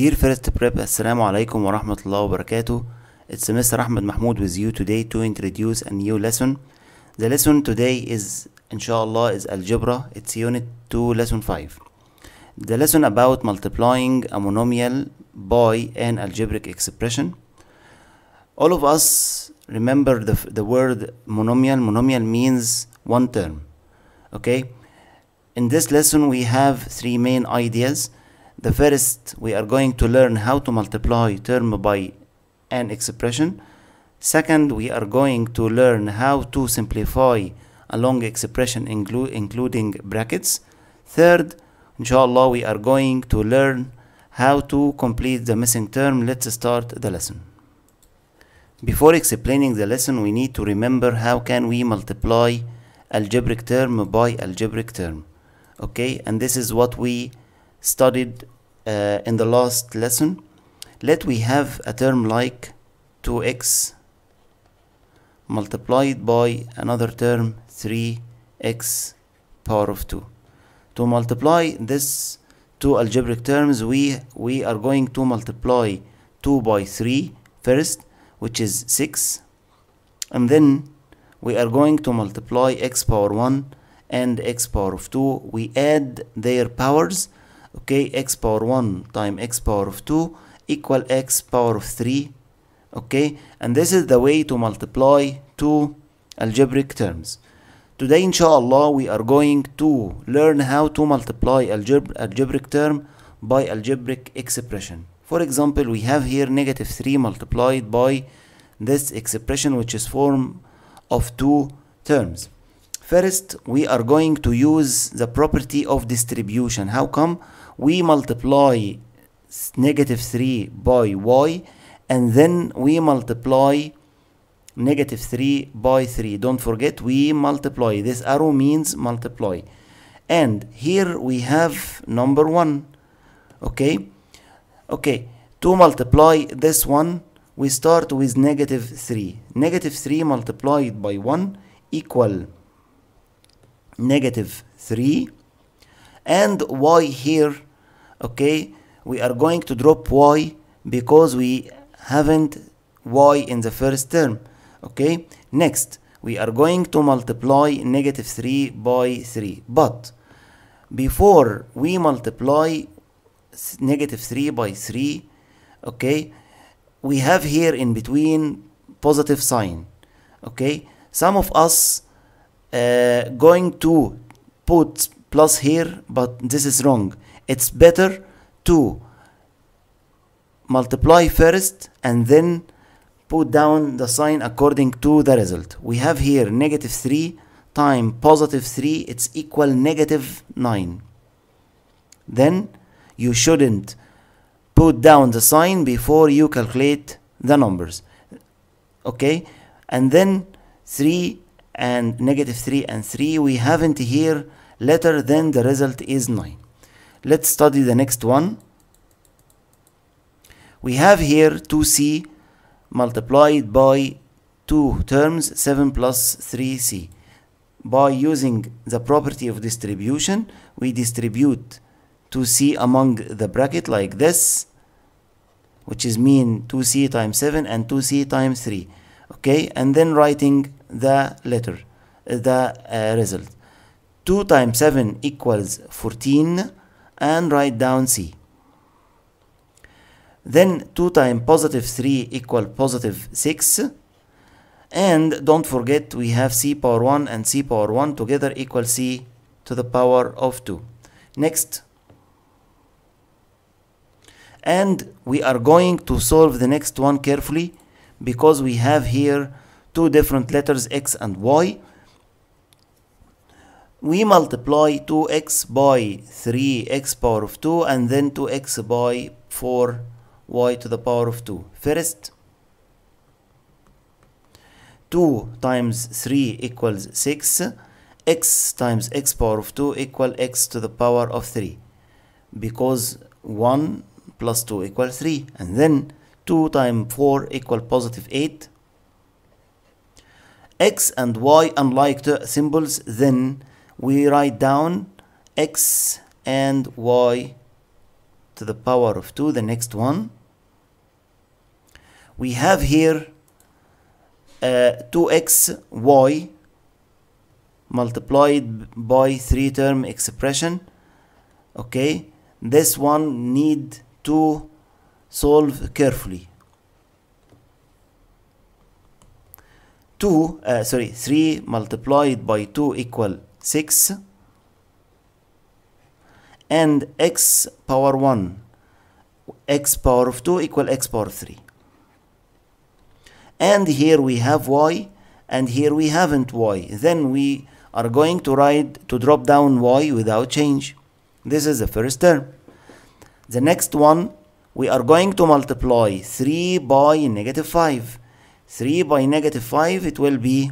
Dear First Prep, Assalamu alaikum wa rahmatullahi wa barakatuh. It's Mr. Ahmed Mahmoud with you today to introduce a new lesson. The lesson today is, inshallah, is Algebra. It's Unit 2, Lesson 5. The lesson about multiplying a monomial by an algebraic expression. All of us remember the, the word monomial. Monomial means one term. Okay? In this lesson, we have three main ideas. The first, we are going to learn how to multiply term by an expression. Second, we are going to learn how to simplify a long expression inclu including brackets. Third, inshallah, we are going to learn how to complete the missing term. Let's start the lesson. Before explaining the lesson, we need to remember how can we multiply algebraic term by algebraic term. Okay, and this is what we studied uh, in the last lesson. Let we have a term like 2x multiplied by another term 3x power of 2. To multiply this two algebraic terms, we, we are going to multiply 2 by 3 first, which is 6, and then we are going to multiply x power 1 and x power of 2. We add their powers okay x power 1 times x power of 2 equal x power of 3 okay and this is the way to multiply two algebraic terms. Today inshallah we are going to learn how to multiply algebra algebraic term by algebraic expression. For example we have here negative 3 multiplied by this expression which is form of two terms. First we are going to use the property of distribution. How come we multiply negative 3 by y and then we multiply negative 3 by 3 don't forget we multiply. This arrow means multiply. And here we have number 1 okay? Okay. To multiply this one we start with negative 3 negative 3 multiplied by 1 equal negative 3 and y here okay? We are going to drop y because we haven't y in the first term okay? Next we are going to multiply negative 3 by 3 but before we multiply negative 3 by 3 okay we have here in between positive sign okay? Some of us uh, going to put plus here but this is wrong. It's better to multiply first and then put down the sign according to the result. We have here negative 3 times positive 3 it's equal negative 9 then you shouldn't put down the sign before you calculate the numbers. Okay? And then 3 and negative 3 and 3 we haven't here letter then the result is 9 let's study the next one. We have here 2c multiplied by two terms 7 plus 3c by using the property of distribution we distribute 2c among the bracket like this which is mean 2c times 7 and 2c times 3 okay and then writing the letter the uh, result 2 times 7 equals 14 and write down c. Then 2 times positive 3 equal positive 6 and don't forget we have c power 1 and c power 1 together equal c to the power of 2 next. And we are going to solve the next one carefully because we have here two different letters x and y we multiply 2x by 3x power of 2 and then 2x by 4y to the power of 2 first 2 times 3 equals 6 x times x power of 2 equal x to the power of 3 because 1 plus 2 equals 3 and then 2 times 4 equal positive 8 x and y unlike the symbols then we write down x and y to the power of 2 the next one. We have here uh, 2xy multiplied by 3 term expression. Okay this one need to solve carefully. 2 uh, sorry 3 multiplied by 2 equal 6 and x power 1 x power of 2 equal x power of 3 and here we have y and here we haven't y. Then we are going to write to drop down y without change. This is the first term. The next one we are going to multiply 3 by negative 5 3 by negative 5 it will be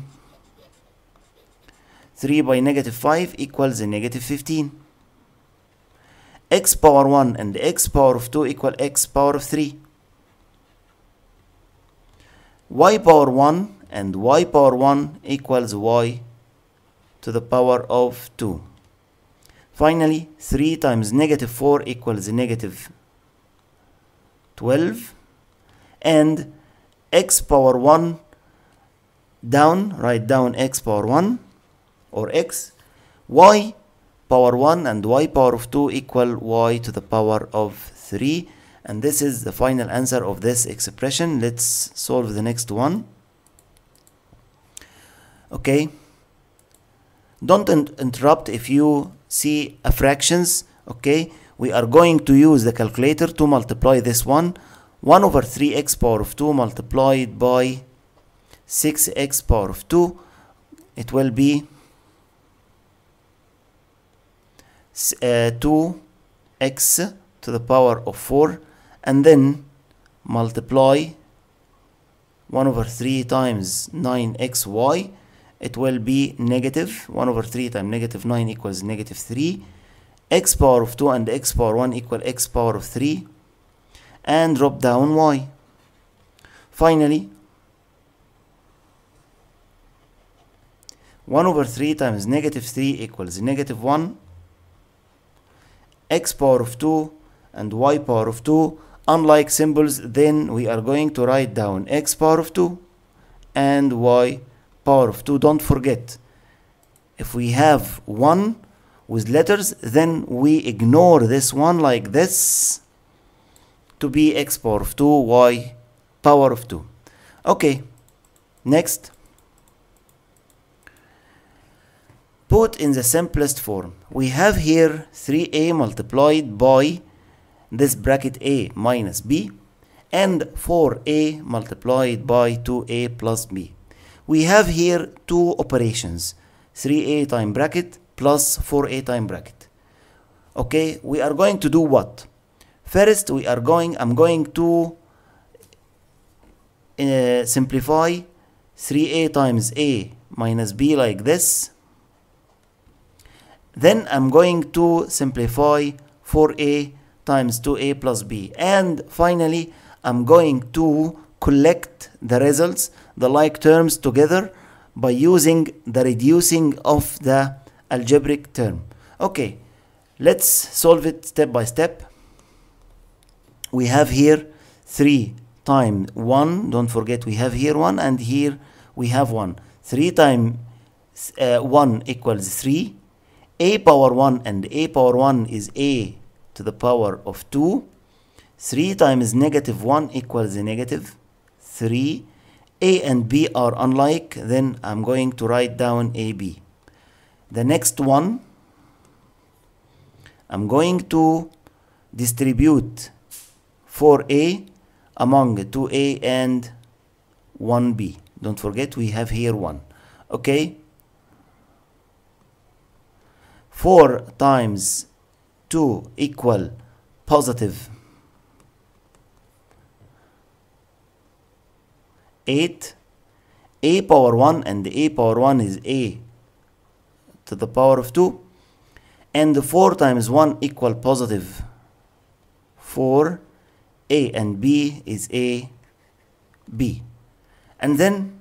3 by negative 5 equals negative 15 x power 1 and x power of 2 equal x power of 3 y power 1 and y power 1 equals y to the power of 2 finally 3 times negative 4 equals negative 12 and x power 1 down write down x power 1 or x y power 1 and y power of 2 equal y to the power of 3 and this is the final answer of this expression. Let's solve the next one. Okay. Don't in interrupt if you see a fractions. Okay. We are going to use the calculator to multiply this one. 1 over 3x power of 2 multiplied by 6x power of 2 it will be uh, 2x to the power of 4 and then multiply 1 over 3 times 9xy it will be negative 1 over 3 times negative 9 equals negative 3 x power of 2 and x power 1 equal x power of 3 and drop down y. Finally 1 over 3 times negative 3 equals negative 1 x power of 2 and y power of 2 unlike symbols then we are going to write down x power of 2 and y power of 2 don't forget if we have 1 with letters then we ignore this one like this to be x power of 2 y power of 2 okay next put in the simplest form. We have here 3a multiplied by this bracket a minus b and 4a multiplied by 2a plus b. We have here two operations 3a time bracket plus 4a time bracket. Okay we are going to do what? First we are going i'm going to uh, simplify 3a times a minus b like this then I'm going to simplify 4a times 2a plus b. And finally I'm going to collect the results the like terms together by using the reducing of the algebraic term. Okay let's solve it step by step. We have here 3 times 1 don't forget we have here 1 and here we have 1 3 times uh, 1 equals 3 a power 1 and a power 1 is a to the power of 2 3 times negative 1 equals negative 3 a and b are unlike then I'm going to write down ab the next one I'm going to distribute 4a among 2a and 1b don't forget we have here 1 okay 4 times 2 equal positive. 8 a power 1 and a power 1 is a to the power of 2 and 4 times 1 equal positive. 4 a and b is a b. And then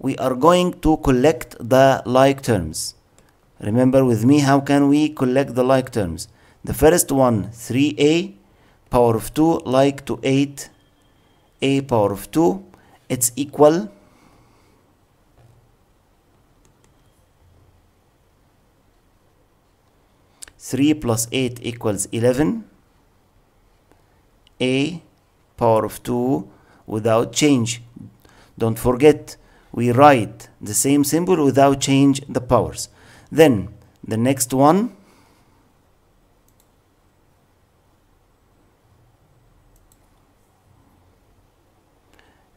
we are going to collect the like terms remember with me how can we collect the like terms the first one 3a power of 2 like to 8 a power of 2 it's equal Three plus eight equals eleven. A power of two without change. Don't forget we write the same symbol without change the powers. Then the next one.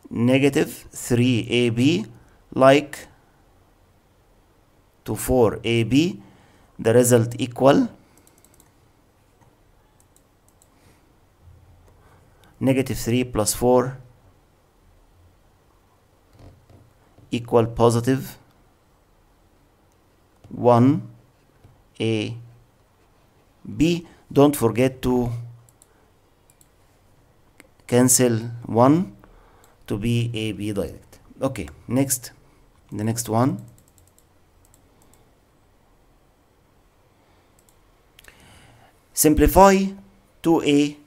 Negative 3ab like to 4ab the result equal. Negative 3 plus 4 equal positive 1 a. B don't forget to cancel 1 to be a b direct. Okay next the next one. Simplify 2a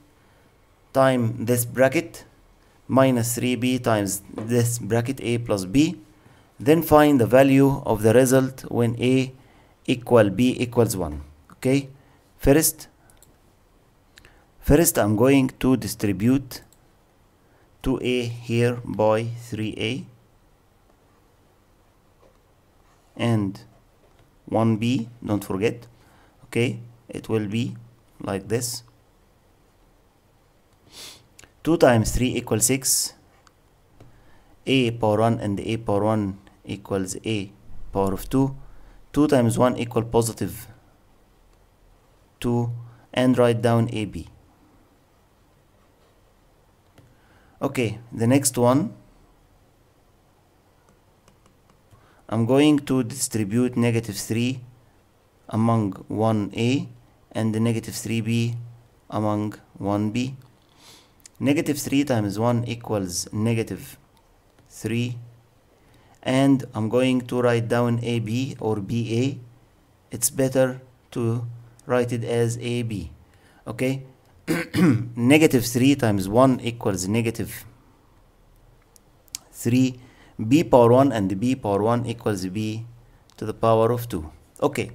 time this bracket minus 3b times this bracket a plus b then find the value of the result when a equal b equals 1 okay? First first I'm going to distribute 2a here by 3a and 1b don't forget okay? It will be like this. 2 times 3 equals 6 a power 1 and a power 1 equals a power of 2 2 times 1 equal positive 2 and write down ab okay the next one. I'm going to distribute negative 3 among 1a and the negative 3b among 1b negative 3 times 1 equals negative 3 and I'm going to write down AB or BA it's better to write it as AB okay? Negative 3 times 1 equals negative 3 b power 1 and b power 1 equals b to the power of 2 okay?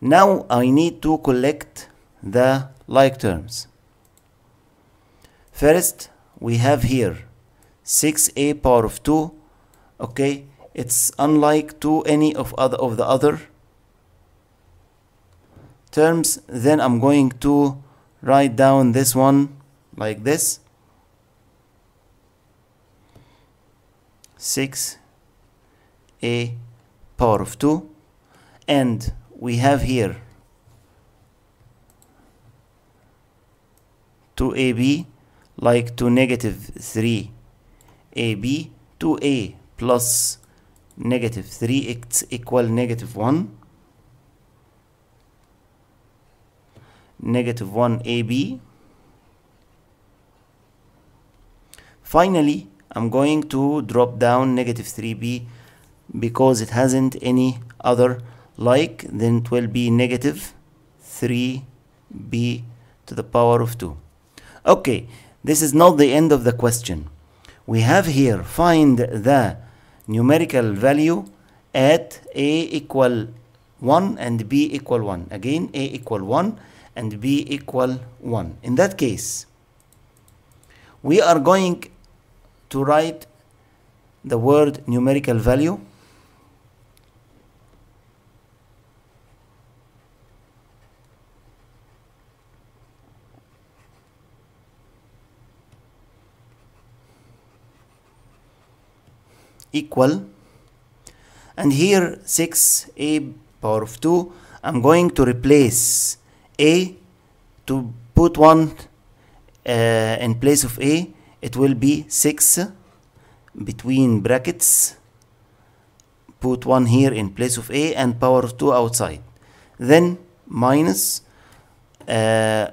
Now I need to collect the like terms. First we have here 6a power of 2 okay? It's unlike to any of other of the other terms. Then I'm going to write down this one like this. 6 a power of 2 and we have here 2ab like to negative 3 ab 2a plus negative 3 x equal negative 1 negative 1 ab finally I'm going to drop down negative 3b because it hasn't any other like then it will be negative 3b to the power of 2 okay this is not the end of the question. We have here find the numerical value at a equal 1 and b equal 1 again a equal 1 and b equal 1 in that case we are going to write the word numerical value equal. And here 6a power of 2 I'm going to replace a to put one uh, in place of a. It will be 6 between brackets. Put one here in place of a and power of 2 outside. Then minus uh,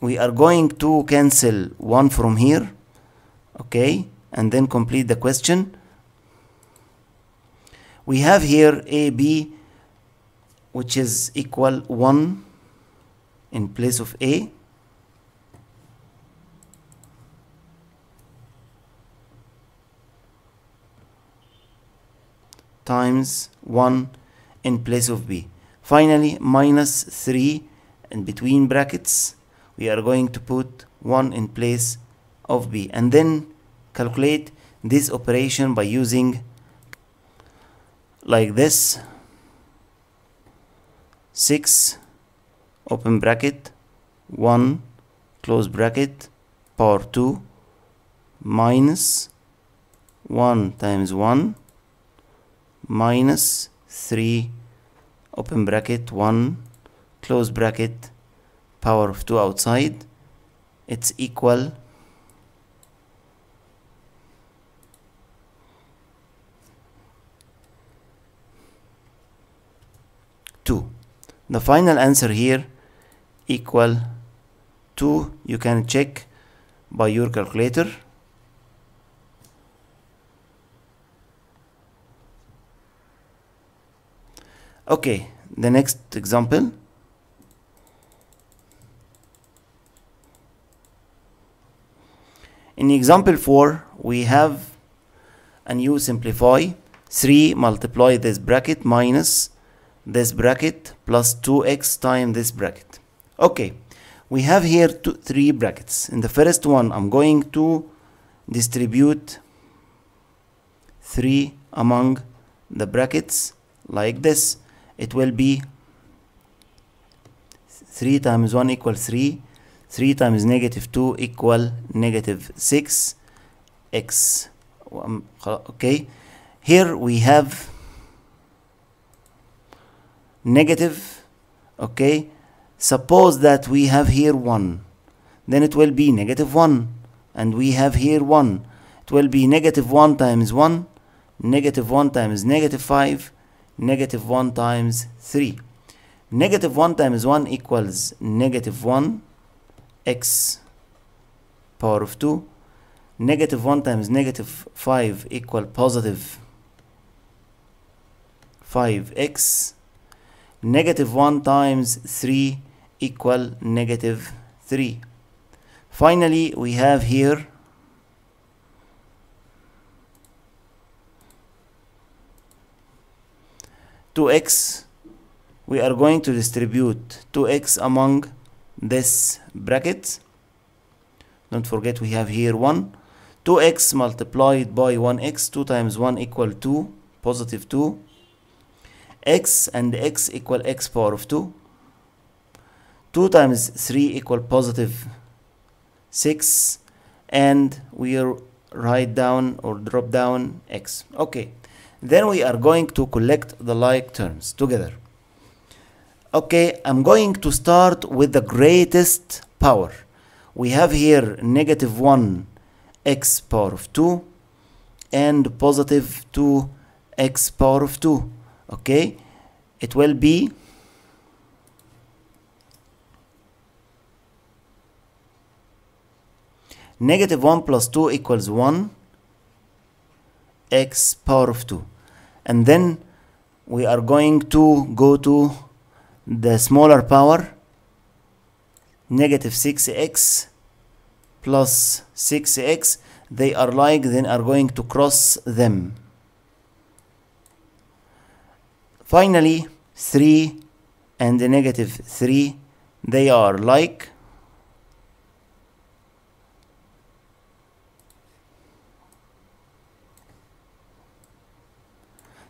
we are going to cancel one from here. Okay and then complete the question we have here AB which is equal 1 in place of A. Times 1 in place of B. Finally minus 3 in between brackets. We are going to put 1 in place of B. And then calculate this operation by using like this. 6 open bracket. 1 close bracket. Power 2 minus 1 times 1 minus 3 open bracket. 1 close bracket. Power of 2 outside. It's equal two the final answer here equal 2 you can check by your calculator. Okay the next example. In example 4 we have a new simplify. 3 multiply this bracket minus this bracket plus 2x times this bracket. Okay we have here two, three brackets. In the first one I'm going to distribute 3 among the brackets like this. It will be 3 times 1 equal 3 3 times negative 2 equal negative 6 x okay here we have negative okay? Suppose that we have here 1 then it will be negative 1 and we have here 1 it will be negative 1 times 1 negative 1 times negative 5 negative 1 times 3 negative 1 times 1 equals negative 1 x power of 2 negative 1 times negative 5 equal positive 5x negative 1 times 3 equal negative 3 finally we have here two x. We are going to distribute 2x among this bracket. Don't forget we have here 1 2x multiplied by 1x 2 times 1 equal 2 positive 2 x and x equal x power of 2 2 times 3 equal positive 6 and we write down or drop down x. Okay. Then we are going to collect the like terms together. Okay I'm going to start with the greatest power. We have here negative 1 x power of 2 and positive 2 x power of 2 okay it will be negative 1 plus 2 equals 1 x power of 2 and then we are going to go to the smaller power negative 6x plus 6x they are like then are going to cross them finally 3 and the negative 3 they are like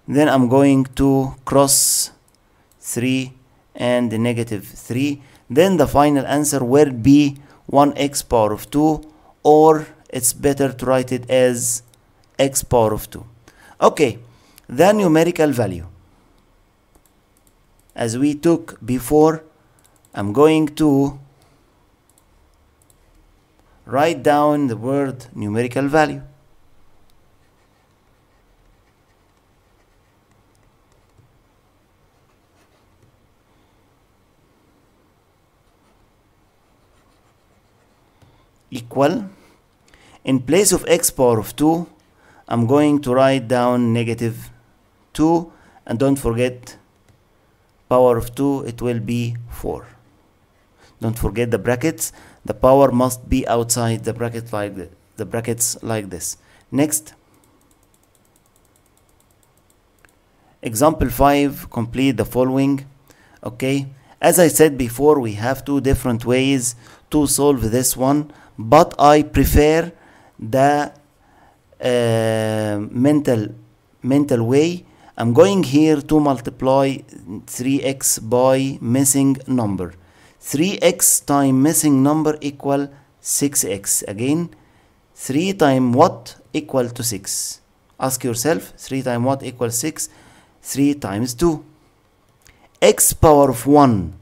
then I'm going to cross 3 and the negative 3 then the final answer will be 1x power of 2 or it's better to write it as x power of 2 okay the numerical value as we took before I'm going to write down the word numerical value. Equal. In place of x power of 2 I'm going to write down negative 2 and don't forget power of 2 it will be 4 don't forget the brackets. The power must be outside the bracket like the, the brackets like this. Next. Example 5 complete the following. Okay. As I said before we have two different ways to solve this one but I prefer the uh, mental mental way I'm going here to multiply 3x by missing number. 3x time missing number equal 6x again 3 time what equal to 6 ask yourself 3 time what equals 6 3 times 2 x power of 1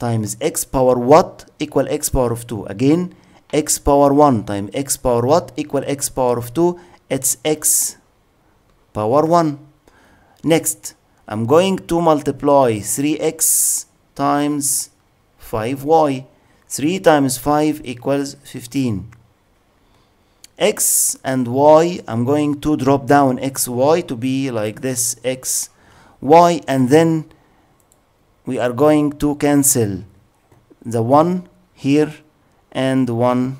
times x power what equal x power of 2 again x power 1 times x power what equal x power of 2 it's x power 1 next I'm going to multiply 3x times 5y 3 times 5 equals 15 x and y I'm going to drop down xy to be like this x y and then we are going to cancel the 1 here and 1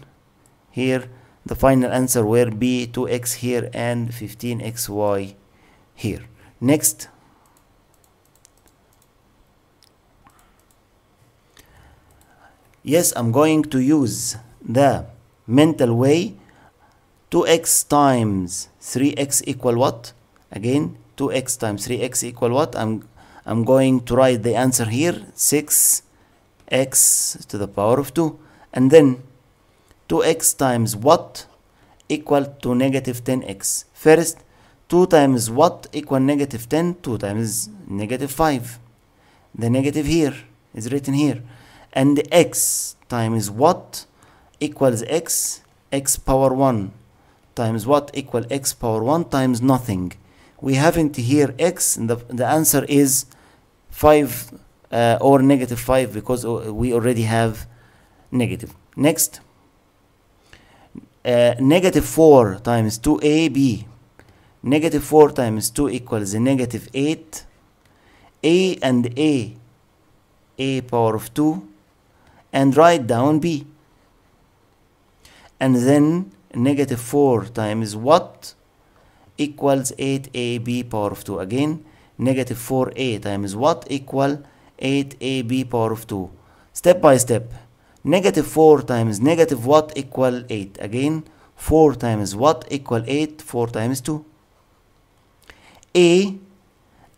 here. The final answer will be 2x here and 15xy here next. Yes I'm going to use the mental way 2x times 3x equal what? Again 2x times 3x equal what? I'm I'm going to write the answer here 6x to the power of 2 and then 2x times what? Equal to negative 10x first 2 times what equal negative 10 2 times negative 5 the negative here is written here. And the x times what equals x x power 1 times what equal x power 1 times nothing. We haven't here x. And the, the answer is 5 uh, or negative 5 because we already have negative. Next. Uh, negative 4 times 2ab negative 4 times 2 equals negative 8 a and a a power of 2 and write down b. And then negative 4 times what? Equals 8ab power of 2 again negative 4a times what? Equal 8ab power of 2 step by step. Negative 4 times negative what? Equal 8 again 4 times what? Equal 8 4 times 2 a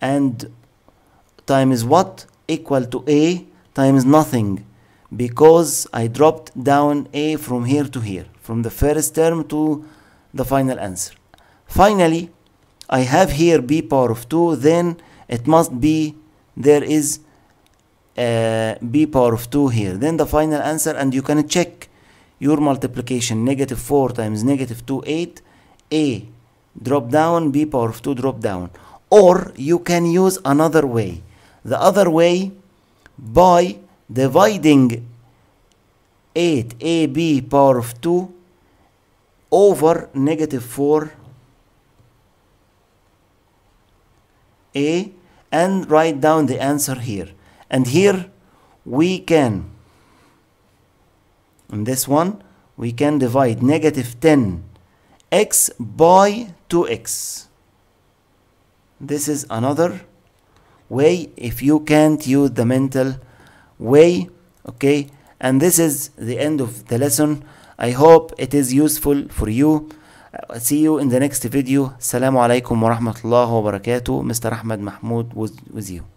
and times what? Equal to a times nothing because I dropped down a from here to here from the first term to the final answer. Finally I have here b power of 2 then it must be there is uh, b power of 2 here. Then the final answer and you can check your multiplication negative 4 times negative 2 8 a drop down b power of 2 drop down. Or you can use another way. The other way by dividing 8ab power of 2 over negative 4 a and write down the answer here. And here we can in this one we can divide negative 10 x by 2x this is another way if you can't use the mental way okay? And this is the end of the lesson. I hope it is useful for you. Uh, see you in the next video. Assalamu alaikum wa rahmatullahi wa barakatuh. Mr ahmed mahmoud was with you.